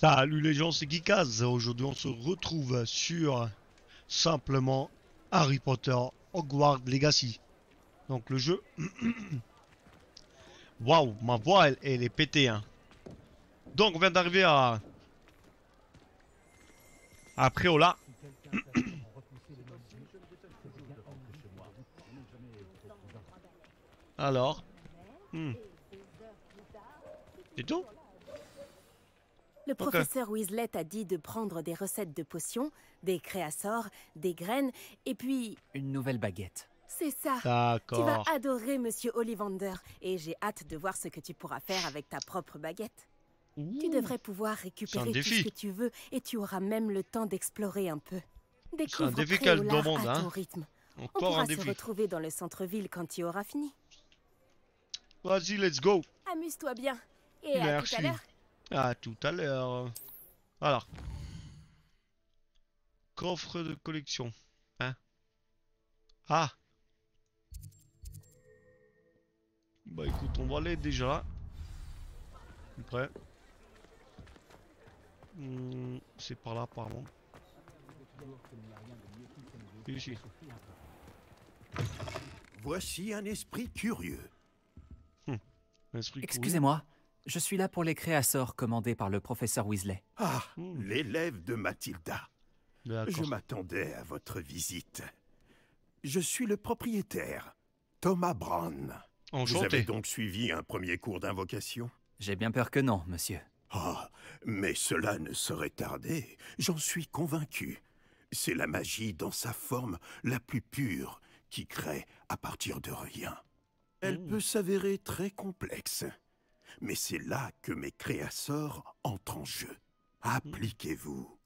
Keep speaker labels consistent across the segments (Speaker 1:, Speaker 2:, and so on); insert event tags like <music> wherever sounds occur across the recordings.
Speaker 1: Salut les gens, c'est Geekaz. Aujourd'hui, on se retrouve sur simplement Harry Potter Hogwarts Legacy. Donc le jeu. <clears throat> Waouh, ma voix elle, est pétée. Hein. Donc on vient d'arriver à. À Préola. <clears throat> Alors. Hmm. C'est tout
Speaker 2: Le professeur Weasley t'a dit de prendre des recettes de potions, des créassors, des graines, et puis...
Speaker 3: Une nouvelle baguette.
Speaker 2: C'est ça Tu vas adorer Monsieur Ollivander, et j'ai hâte de voir ce que tu pourras faire avec ta propre baguette. Tu devrais pouvoir récupérer tout ce que tu veux, et tu auras même le temps d'explorer un peu. Découvre un défi qu'elle demande, à ton hein. rythme. On pourra se retrouver dans le centre-ville quand tu auras fini.
Speaker 1: Vas-y, let's go.
Speaker 2: Amuse-toi bien. Et à tout à l'heure.
Speaker 1: À tout à l'heure. Alors. Coffre de collection. Hein? Ah Bah écoute, on va aller déjà. Prêt hmm, C'est par là, apparemment. Ici.
Speaker 4: Voici un esprit curieux.
Speaker 3: Excusez-moi, je suis là pour les créasseurs commandés par le professeur Weasley.
Speaker 4: Ah, hmm. l'élève de Mathilda. Je m'attendais à votre visite. Je suis le propriétaire, Thomas Brown. Vous avez donc suivi un premier cours d'invocation?
Speaker 3: J'ai bien peur que non, monsieur.
Speaker 4: Ah, mais cela ne saurait tarder, j'en suis convaincu. C'est la magie dans sa forme la plus pure qui crée à partir de rien. Elle peut s'avérer très complexe. Mais c'est là que mes créasseurs entrent en jeu. Appliquez-vous.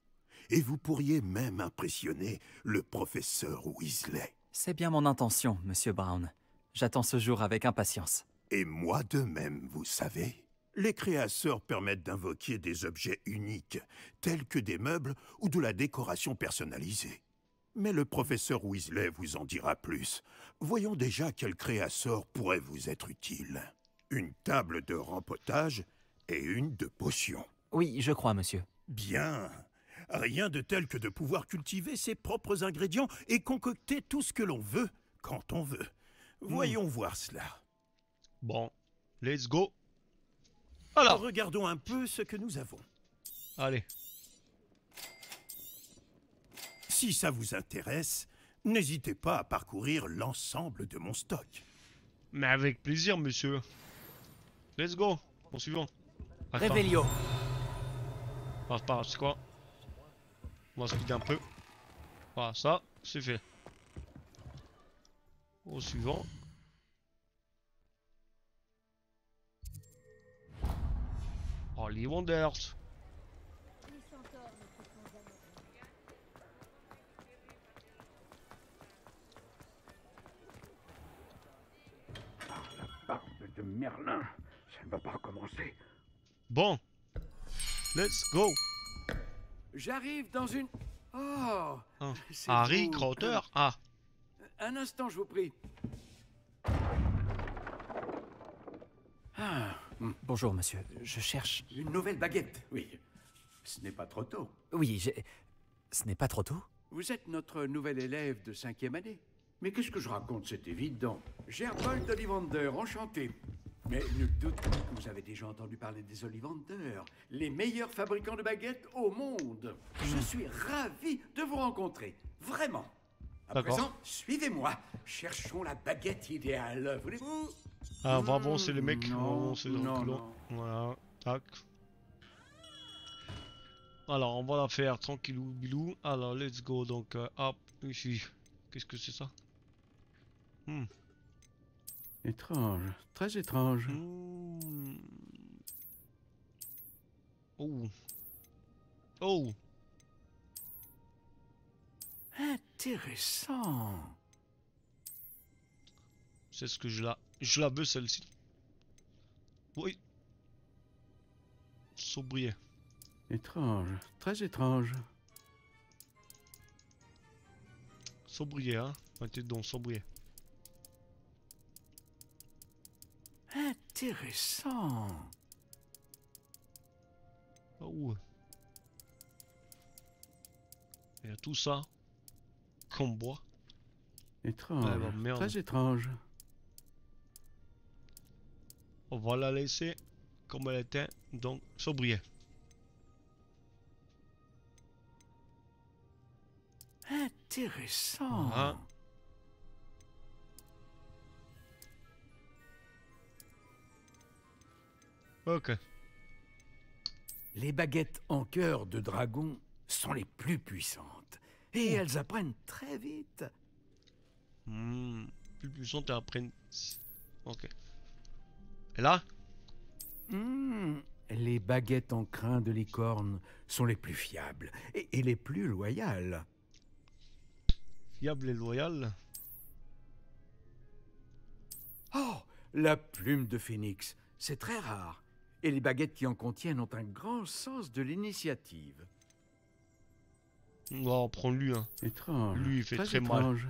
Speaker 4: Et vous pourriez même impressionner le professeur Weasley.
Speaker 3: C'est bien mon intention, Monsieur Brown. J'attends ce jour avec impatience.
Speaker 4: Et moi de même, vous savez. Les créasseurs permettent d'invoquer des objets uniques, tels que des meubles ou de la décoration personnalisée. Mais le professeur Weasley vous en dira plus. Voyons déjà quel créasseur pourrait vous être utile. Une table de rempotage et une de potions.
Speaker 3: Oui, je crois, monsieur.
Speaker 4: Bien. Rien de tel que de pouvoir cultiver ses propres ingrédients et concocter tout ce que l'on veut, quand on veut. Voyons voir cela.
Speaker 1: Bon, let's go.
Speaker 4: Alors, regardons un peu ce que nous avons.
Speaker 1: Allez.
Speaker 4: Si ça vous intéresse, n'hésitez pas à parcourir l'ensemble de mon stock.
Speaker 1: Mais avec plaisir, monsieur. Let's go. Bon suivant.
Speaker 3: Révélio.
Speaker 1: Ah, c'est pas c'est quoi? On va se vider un peu. Voilà, ça, c'est fait. Au suivant. Holy Wonders.
Speaker 4: de Merlin. Va pas recommencer.
Speaker 1: Bon. Let's go.
Speaker 5: J'arrive dans une... Oh
Speaker 1: ah. Harry Crotter Ah
Speaker 5: Un instant, je vous prie.
Speaker 3: Ah. Bonjour, monsieur. Je cherche...
Speaker 5: Une nouvelle baguette, oui. Ce n'est pas trop tôt.
Speaker 3: Oui, j'ai... Ce n'est pas trop tôt
Speaker 5: Vous êtes notre nouvel élève de cinquième année. Mais qu'est-ce que je raconte? C'est évident. Gerbold d'Ollivander, enchanté. Mais ne doute pas que vous avez déjà entendu parler des Ollivander, les meilleurs fabricants de baguettes au monde. Je suis ravi de vous rencontrer, vraiment. À présent, suivez-moi. Cherchons la baguette idéale. Voulez-vous?
Speaker 1: Ah, bravo, c'est les mecs. Non, c'est non, non. Voilà, tac. Alors, on va la faire tranquillou bilou. Alors, let's go. Donc, euh, hop, ici. Qu'est-ce que c'est ça?
Speaker 5: Hmm. Étrange, très étrange. Hmm.
Speaker 1: Oh. Oh.
Speaker 5: Intéressant.
Speaker 1: C'est ce que je la... Je la veux celle-ci. Oui. Sobrier.
Speaker 5: Étrange, très étrange.
Speaker 1: Sobrier, hein. Mettez donc sobrier.
Speaker 5: Intéressant.
Speaker 1: Oh. Il y a tout ça qu'on boit.
Speaker 5: Étrange. Ah, bah, Très étrange.
Speaker 1: On va la laisser comme elle était, donc sobrier.
Speaker 5: Intéressant. Ah.
Speaker 1: Ok.
Speaker 5: Les baguettes en cœur de dragon sont les plus puissantes. Et elles apprennent très vite.
Speaker 1: Hmm, plus puissantes et apprennent... Ok. Et là
Speaker 5: hmm, Les baguettes en crin de licorne sont les plus fiables et, les plus loyales.
Speaker 1: Fiables et loyales
Speaker 5: Oh La plume de phénix, c'est très rare. Et les baguettes qui en contiennent ont un grand sens de l'initiative.
Speaker 1: On va prendre lui. Hein.
Speaker 5: Étrange.
Speaker 1: Lui, il fait très, mal. Il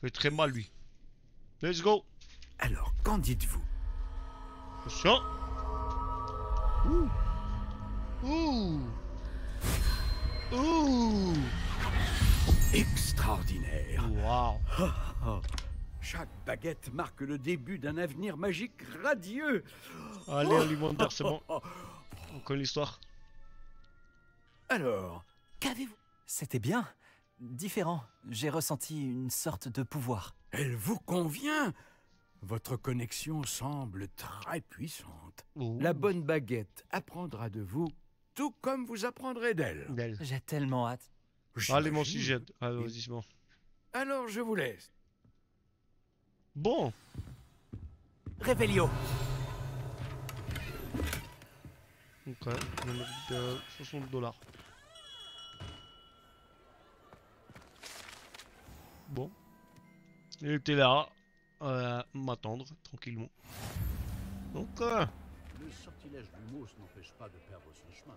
Speaker 1: fait très mal, lui. Let's go.
Speaker 5: Alors, qu'en dites-vous?
Speaker 1: Attention. Ouh. Ouh. Ouh.
Speaker 5: Extraordinaire.
Speaker 1: Wow.
Speaker 5: Chaque baguette marque le début d'un avenir magique radieux.
Speaker 1: Allez, Ollivander, c'est bon. On connaît l'histoire.
Speaker 5: Alors, qu'avez-vous?
Speaker 3: C'était bien. Différent. J'ai ressenti une sorte de pouvoir.
Speaker 5: Elle vous convient? Votre connexion semble très puissante. La bonne baguette apprendra de vous, tout comme vous apprendrez d'elle.
Speaker 3: J'ai tellement hâte.
Speaker 1: Allez, mon sujet. Allez, bon.
Speaker 5: Alors, je vous laisse.
Speaker 1: Bon.
Speaker 3: Révélio.
Speaker 1: Ok, on va 60 dollars. Bon. Il était là, à m'attendre tranquillement. Donc, euh, le sortilège du mousse n'empêche pas de perdre son chemin.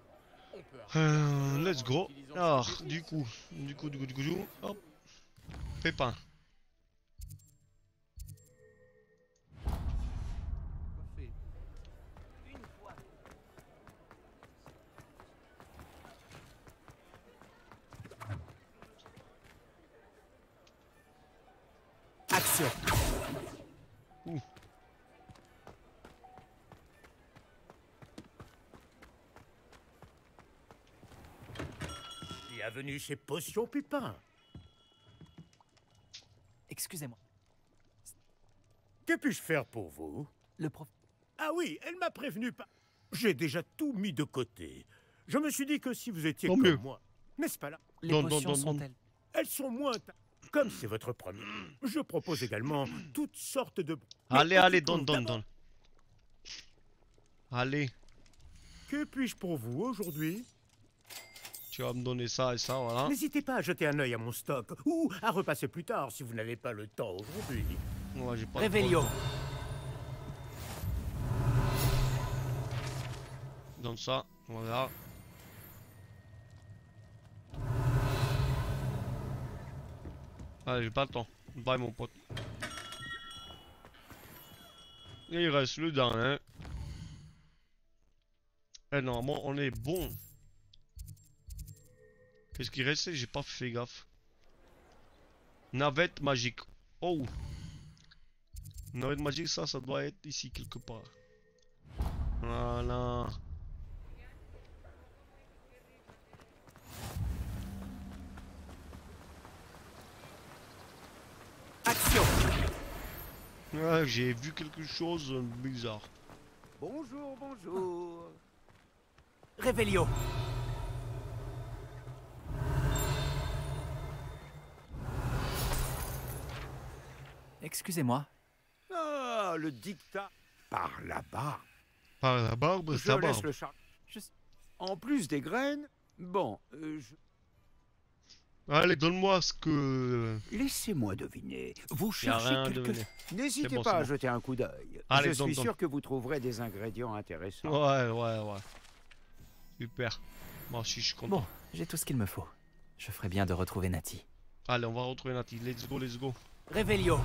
Speaker 1: Euh, let's go. Alors, du coup, du coup, du coup, du coup, du coup, hop. Pépin.
Speaker 5: Bienvenue chez Potion Pupin?
Speaker 3: Excusez-moi.
Speaker 5: Que puis-je faire pour vous?
Speaker 3: Le prof...
Speaker 5: Ah oui, elle m'a prévenu pas. J'ai déjà tout mis de côté. Je me suis dit que si vous étiez comme moi, n'est-ce pas là?
Speaker 3: Les potions sont-elles?
Speaker 5: Elles sont moins... Comme c'est votre premier, je propose également toutes sortes de...
Speaker 1: Allez, allez, donne, donne, donne. Allez.
Speaker 5: Que puis-je pour vous aujourd'hui?
Speaker 1: Tu vas me donner ça et ça, voilà.
Speaker 5: N'hésitez pas à jeter un œil à mon stock, ou à repasser plus tard si vous n'avez pas le temps aujourd'hui.
Speaker 1: Moi, j'ai pas
Speaker 3: Révélio.
Speaker 1: Donne ça, voilà. Ah, j'ai pas le temps. Bye, mon pote. Il reste le dernier. Et normalement, on est bon. Qu'est-ce qui restait J'ai pas fait gaffe. Navette magique. Oh Navette magique, ça, ça doit être ici quelque part. Voilà. Ouais, j'ai vu quelque chose de bizarre.
Speaker 5: Bonjour, bonjour.
Speaker 3: Révélio. Excusez-moi.
Speaker 5: Ah, le dictat. Par là-bas.
Speaker 1: Par la barbe,
Speaker 5: je laisse le char. En plus des graines, bon, euh, je...
Speaker 1: Allez, donne-moi ce que...
Speaker 5: Laissez-moi deviner. Vous cherchez quelque... N'hésitez pas à jeter un coup d'œil. Je suis sûr que vous trouverez des ingrédients intéressants.
Speaker 1: Ouais, ouais, ouais. Super. Moi aussi, je suis content.
Speaker 3: Bon, j'ai tout ce qu'il me faut. Je ferai bien de retrouver Nati.
Speaker 1: Allez, on va retrouver Nati. Let's go, let's go.
Speaker 3: Révélio.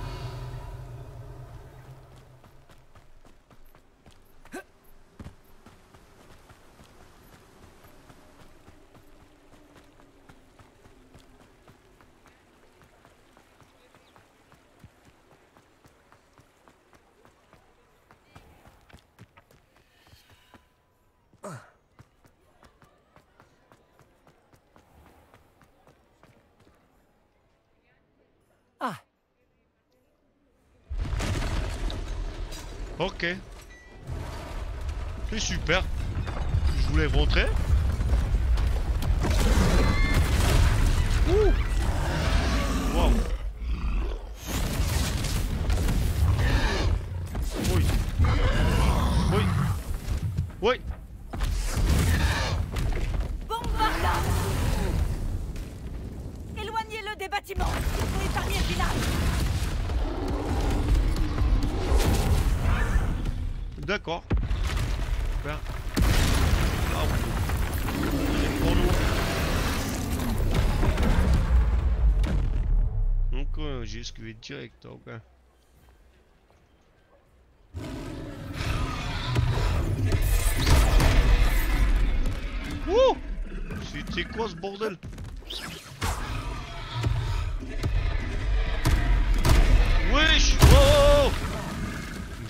Speaker 1: Ok. C'est super. Je voulais montrer. Ouh Wow Oui Oui Oui Wouh C'était quoi ce bordel? Wesh! Oh!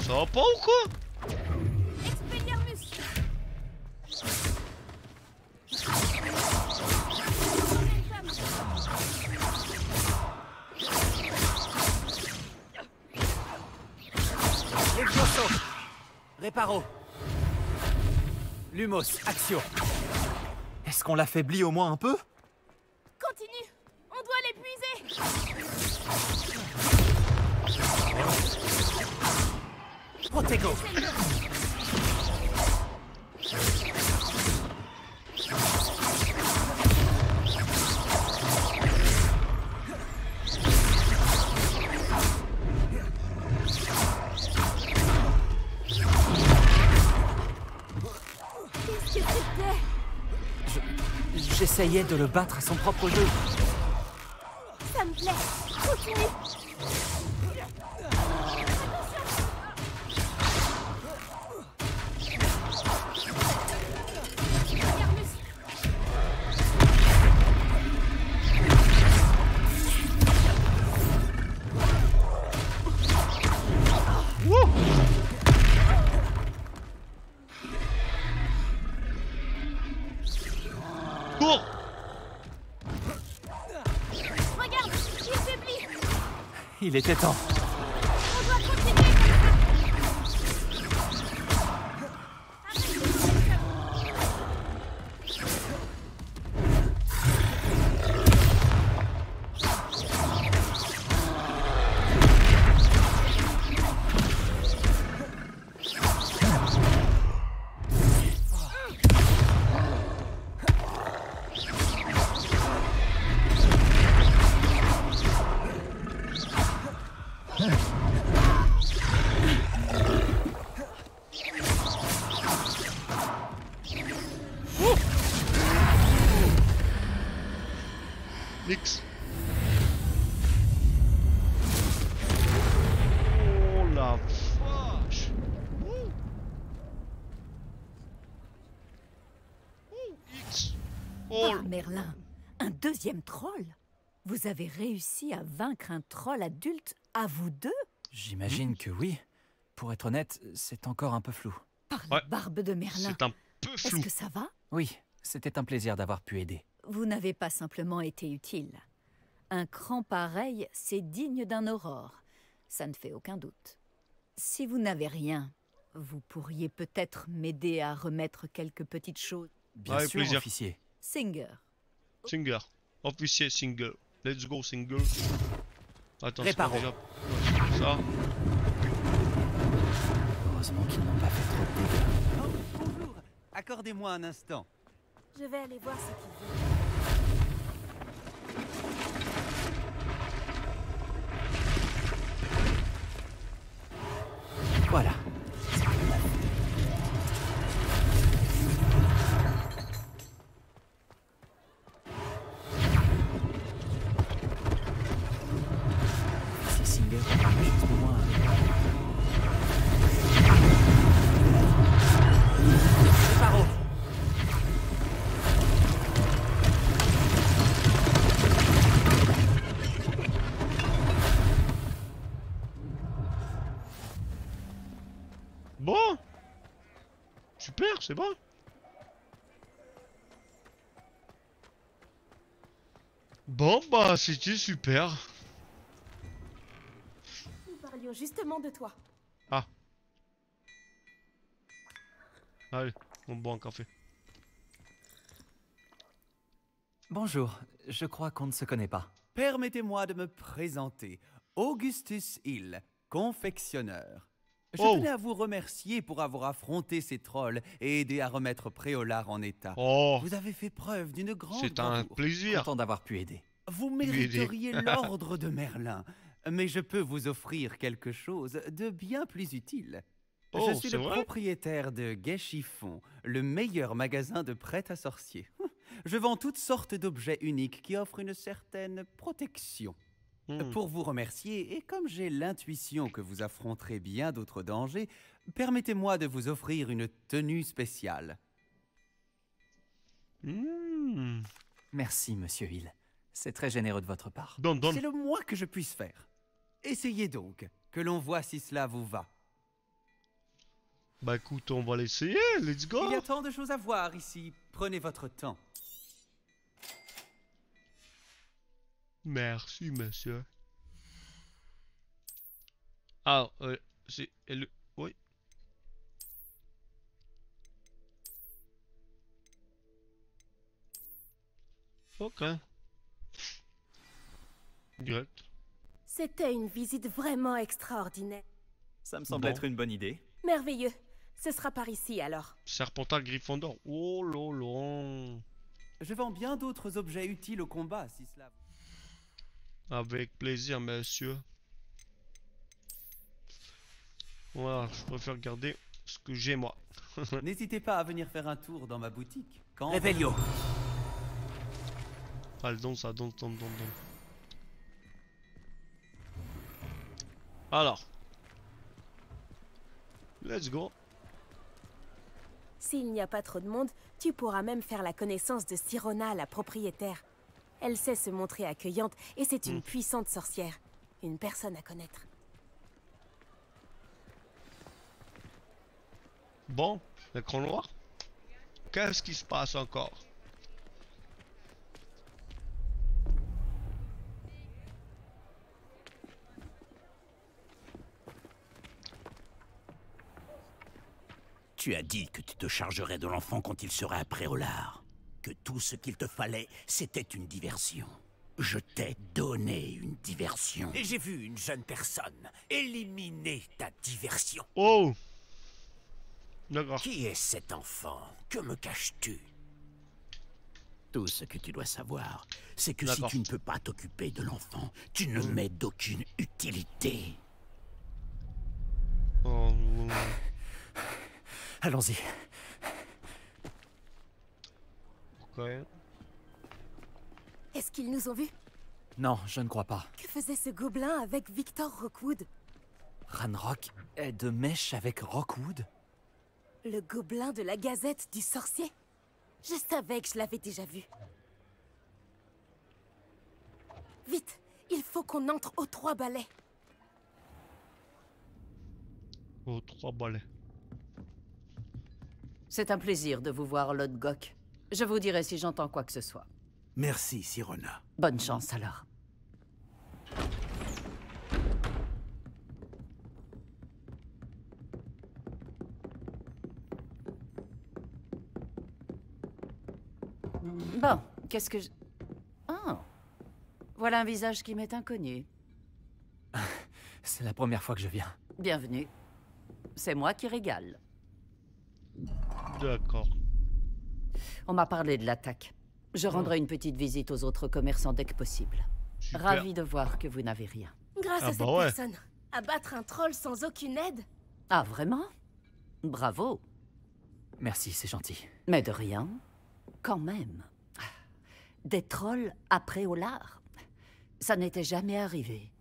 Speaker 1: Ça va pas ou quoi?
Speaker 3: Lumos, action. Est-ce qu'on l'affaiblit au moins un peu?
Speaker 6: Continue. On doit l'épuiser.
Speaker 3: Protego essayait de le battre à son propre jeu.
Speaker 6: Ça me plaît. Continue.
Speaker 3: Il était temps.
Speaker 6: Merlin, un deuxième troll Vous avez réussi à vaincre un troll adulte à vous deux?
Speaker 3: J'imagine que oui. Pour être honnête, c'est encore un peu flou.
Speaker 6: Par la barbe de Merlin.
Speaker 1: C'est un peu flou.
Speaker 6: Est-ce que ça va?
Speaker 3: Oui, c'était un plaisir d'avoir pu aider.
Speaker 6: Vous n'avez pas simplement été utile. Un cran pareil, c'est digne d'un aurore. Ça ne fait aucun doute. Si vous n'avez rien, vous pourriez peut-être m'aider à remettre quelques petites choses.
Speaker 3: Bien sûr, officier.
Speaker 6: Singer.
Speaker 1: Singer. Officier Singer. Let's go Singer.
Speaker 3: Attention déjà.
Speaker 1: Ça.
Speaker 3: Heureusement qu'ils n'ont pas fait trop de dégâts.
Speaker 7: Oh, bonjour. Accordez-moi un instant.
Speaker 6: Je vais aller voir ce qu'il
Speaker 3: veut. Voilà.
Speaker 1: C'est bon. Bon, bah, c'était super.
Speaker 6: Nous parlions justement de toi.
Speaker 1: Ah. Allez, on boit un café.
Speaker 3: Bonjour, je crois qu'on ne se connaît pas.
Speaker 7: Permettez-moi de me présenter. Augustus Hill, confectionneur. Je
Speaker 1: Oh.
Speaker 7: tenais à vous remercier pour avoir affronté ces trolls et aidé à remettre Préolard en état.
Speaker 1: Oh,
Speaker 7: Vous avez fait preuve d'une grande
Speaker 1: c'est un plaisir.
Speaker 3: Content d'avoir pu aider.
Speaker 7: Vous mériteriez <laughs> l'ordre de Merlin, mais je peux vous offrir quelque chose de bien plus utile.
Speaker 1: Oh,
Speaker 7: je suis
Speaker 1: c'est
Speaker 7: le propriétaire de Gai Chiffon, le meilleur magasin de prêt à sorcier. <laughs> Je vends toutes sortes d'objets uniques qui offrent une certaine protection.
Speaker 1: Hmm.
Speaker 7: Pour vous remercier, et comme j'ai l'intuition que vous affronterez bien d'autres dangers, permettez-moi de vous offrir une tenue spéciale.
Speaker 1: Hmm.
Speaker 3: Merci, monsieur Hill. C'est très généreux de votre part.
Speaker 7: C'est le moins que je puisse faire. Essayez donc, que l'on voit si cela vous va.
Speaker 1: Bah écoute, on va l'essayer, let's go
Speaker 7: Il y a tant de choses à voir ici. Prenez votre temps.
Speaker 1: Merci, monsieur. Ah, euh, c'est... elle- Oui. Ok. Direct.
Speaker 2: C'était une visite vraiment extraordinaire.
Speaker 3: Ça me semble
Speaker 1: Bon.
Speaker 3: être une bonne idée.
Speaker 2: Merveilleux. Ce sera par ici alors.
Speaker 1: Serpentard Gryffondor. Oh lolo.
Speaker 7: Je vends bien d'autres objets utiles au combat, si cela vous...
Speaker 1: Avec plaisir, monsieur. Voilà, je préfère garder ce que j'ai moi. <laughs>
Speaker 7: N'hésitez pas à venir faire un tour dans ma boutique. Quand
Speaker 3: Réveillon.
Speaker 1: Ah, le don, ça donne, donne, donne, donne. Alors. Let's go.
Speaker 2: S'il n'y a pas trop de monde, tu pourras même faire la connaissance de Sirona, la propriétaire. Elle sait se montrer accueillante et c'est une puissante sorcière. Une personne à connaître.
Speaker 1: Bon, l'écran noir. Qu'est-ce qui se passe encore?
Speaker 4: Tu as dit que tu te chargerais de l'enfant quand il serait après au lard. Que tout ce qu'il te fallait, c'était une diversion. Je t'ai donné une diversion. Et j'ai vu une jeune personne éliminer ta diversion.
Speaker 1: Oh D'accord.
Speaker 4: Qui est cet enfant? Que me caches-tu? Tout ce que tu dois savoir, c'est que si tu ne peux pas t'occuper de l'enfant, tu ne m'es d'aucune utilité.
Speaker 1: Oh,
Speaker 3: Allons-y.
Speaker 2: Est-ce qu'ils nous ont vus?
Speaker 3: Non, je ne crois pas.
Speaker 2: Que faisait ce gobelin avec Victor Rockwood?
Speaker 3: Ranrock est de mèche avec Rockwood?
Speaker 2: Le gobelin de la gazette du sorcier? Je savais que je l'avais déjà vu. Vite Il faut qu'on entre aux trois balais.
Speaker 1: Oh, trois balais.
Speaker 8: C'est un plaisir de vous voir, Lord Gok. Je vous dirai si j'entends quoi que ce soit.
Speaker 4: Merci, Sirona.
Speaker 8: Bonne chance alors. Bon, qu'est-ce que je... Oh Voilà un visage qui m'est inconnu. <laughs>
Speaker 3: C'est la première fois que je viens.
Speaker 8: Bienvenue. C'est moi qui régale.
Speaker 1: D'accord.
Speaker 8: On m'a parlé de l'attaque. Je rendrai une petite visite aux autres commerçants dès que possible.
Speaker 1: Super.
Speaker 8: Ravi de voir que vous n'avez rien.
Speaker 2: Grâce
Speaker 1: Ah
Speaker 2: à
Speaker 1: bah
Speaker 2: cette
Speaker 1: ouais.
Speaker 2: personne. Abattre un troll sans aucune aide
Speaker 8: Ah, vraiment? Bravo.
Speaker 3: Merci, c'est gentil.
Speaker 8: Mais de rien. Quand même. Des trolls après au lard. Ça n'était jamais arrivé.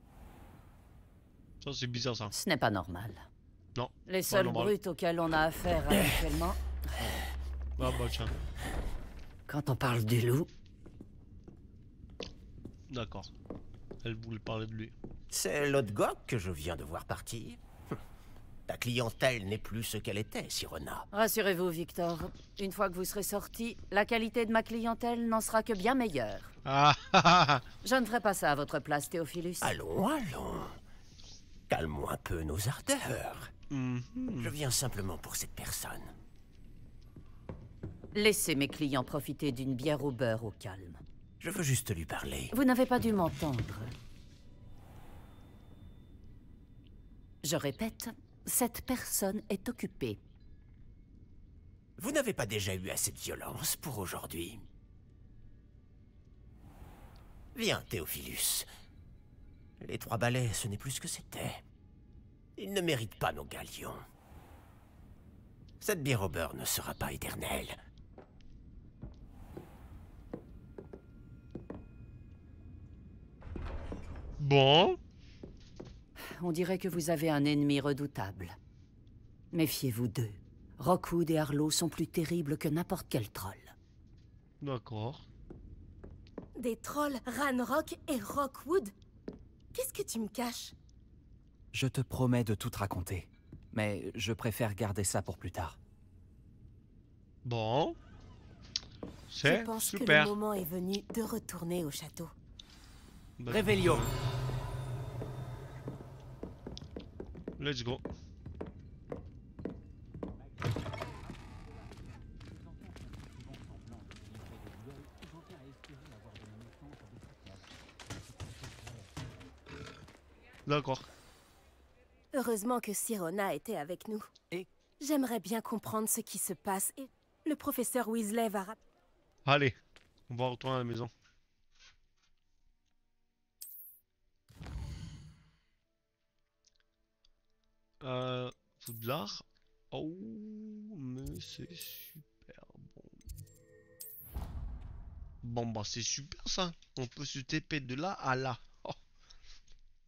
Speaker 1: Ça, c'est bizarre, ça.
Speaker 8: Ce n'est pas normal.
Speaker 1: Non.
Speaker 8: Les
Speaker 1: pas
Speaker 8: seuls
Speaker 1: normal.
Speaker 8: brutes auxquels on a affaire habituellement, <clears throat>
Speaker 1: Ah bah tiens.
Speaker 8: quand on parle du loup,
Speaker 1: D'accord. Elle voulait parler de lui.
Speaker 9: C'est Lodgok que je viens de voir partir. <laughs> Ta clientèle n'est plus ce qu'elle était, Sirona.
Speaker 8: rassurez-vous, Victor. Une fois que vous serez sorti, la qualité de ma clientèle n'en sera que bien meilleure.
Speaker 1: Ah ah, <laughs> ah,
Speaker 8: Je ne ferai pas ça à votre place, Théophilus.
Speaker 9: Allons, allons. Calmons un peu nos ardeurs.
Speaker 1: Mhm.
Speaker 9: Je viens simplement pour cette personne.
Speaker 8: Laissez mes clients profiter d'une bière au beurre au calme.
Speaker 9: Je veux juste lui parler.
Speaker 8: Vous n'avez pas dû m'entendre. Je répète, cette personne est occupée.
Speaker 9: Vous n'avez pas déjà eu assez de violence pour aujourd'hui? Viens, Théophilus. Les trois balais, ce n'est plus ce que c'était. Ils ne méritent pas nos galions. Cette bière au beurre ne sera pas éternelle.
Speaker 1: Bon.
Speaker 8: On dirait que vous avez un ennemi redoutable. Méfiez-vous d'eux. Rockwood et Harlow sont plus terribles que n'importe quel troll.
Speaker 1: D'accord.
Speaker 2: Des trolls Ranrock et Rockwood Qu'est-ce que tu me caches?
Speaker 3: Je te promets de tout raconter. Mais je préfère garder ça pour plus tard.
Speaker 1: Bon. C'est
Speaker 2: Je pense
Speaker 1: super.
Speaker 2: que le moment est venu de retourner au château.
Speaker 9: Réveillon.
Speaker 1: Let's go. D'accord.
Speaker 2: Heureusement que Sirona était avec nous.
Speaker 3: Et?
Speaker 2: J'aimerais bien comprendre ce qui se passe et le professeur Weasley va...
Speaker 1: Allez, on va retourner à la maison. Oh, mais c'est super bon. Bon, bah c'est super ça. On peut se taper de là à là. Oh,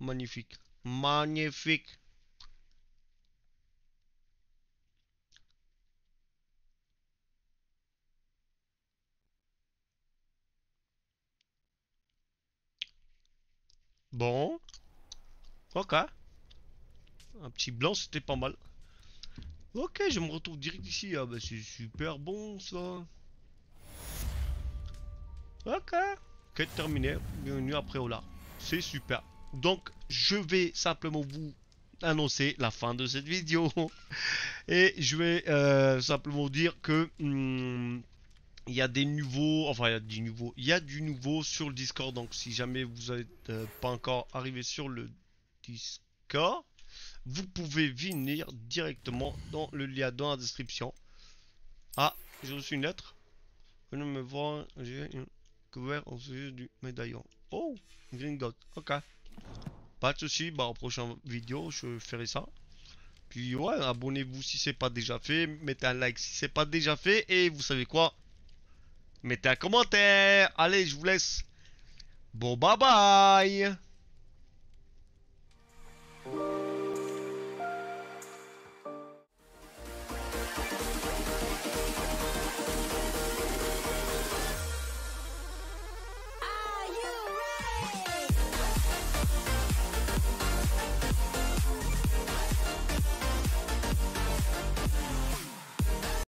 Speaker 1: magnifique. Magnifique. Bon. Ok. Un petit blanc, c'était pas mal. Ok, je me retrouve direct ici. Ah bah c'est super bon ça. Ok. Quête terminée. Bienvenue après Ola. C'est super. Donc, je vais simplement vous annoncer la fin de cette vidéo. <laughs> Et je vais euh, simplement dire que... hmm, il y a des nouveaux, enfin il y a du nouveau, il y a du nouveau sur le Discord. Donc si jamais vous n'êtes euh, pas encore arrivé sur le Discord, vous pouvez venir directement dans le lien dans la description. Ah, j'ai reçu une lettre. Venez me voir, j'ai couvert au sujet du médaillon. Oh, Green Dot, ok. Pas de soucis, bah en prochaine vidéo je ferai ça. Puis ouais, abonnez-vous si c'est pas déjà fait, mettez un like si c'est pas déjà fait et vous savez quoi? Mettez un commentaire. Allez, je vous laisse. Bon, bye bye.